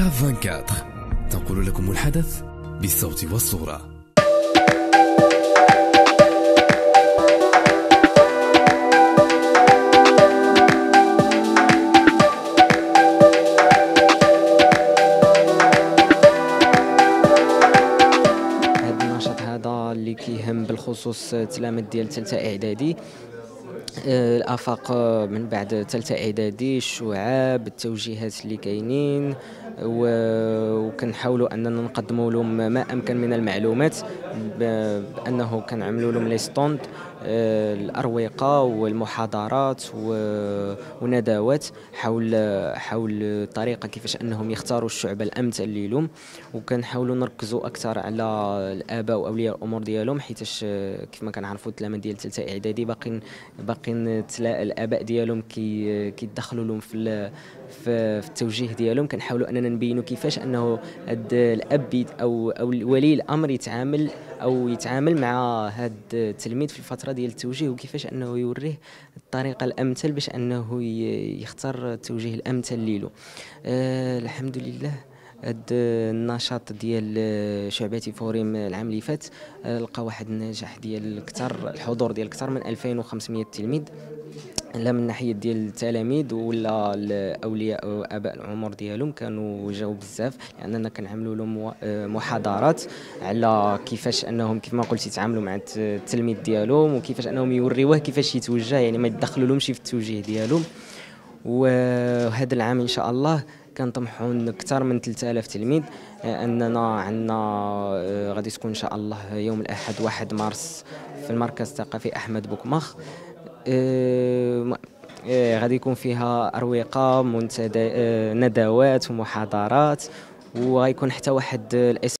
كاف 24 تنقل لكم الحدث بالصوت هذا اللي كيهم بالخصوص التلاميذ ديال ثالثه إعدادي. الآفاق من بعد ثالثه إعدادي الشعاب التوجيهات اللي كاينين وكنحاولوا أننا نقدموا لهم ما أمكن من المعلومات بأنه كنعملوا لهم لي ستوند. الاروقه والمحاضرات وندوات حول حول الطريقة كيفاش أنهم يختاروا الشعب الأمثل لهم وكنحاولوا نركزوا أكثر على الآباء وأولياء الأمور ديالهم آه، كيف ما كنعرفوا التلاميذ ديال ثالثه إعدادي باقين تلا- الآباء ديالهم كي كيدخلوا لهم في في التوجيه ديالهم. كنحاولوا أننا نبينوا كيفاش أنه الأب أو أو ولي الأمر يتعامل أو يتعامل مع هاد التلميذ في الفترة ديال التوجيه وكيفاش أنه يوريه الطريقة الأمثل باش أنه يختار التوجيه الأمثل ليلو. آه الحمد لله هاد النشاط ديال شعباتي فوريم العام اللي فات آه، لقى واحد النجاح ديال كثر الحضور ديال أكثر من 2500 تلميذ. لا من ناحية ديال التلاميذ ولا الأولياء آباء العمر ديالهم كانوا جاوا بزاف لأننا كنعملوا لهم محاضرات على كيفاش أنهم كيف ما قلت يتعاملوا مع الت- التلميذ ديالهم وكيفاش أنهم يوريوه كيفاش يتوجه يعني ما يدخلوا لهمش في التوجيه ديالهم. وهذا العام إن شاء الله كنطمحوا أكثر من 3000 تلميذ. أننا عندنا آه، غادي تكون إن شاء الله يوم الأحد 1 مارس في المركز الثقافي أحمد بوكماخ. غادي يكون فيها اروقه آه، ندوات ومحاضرات وغيكون حتى واحد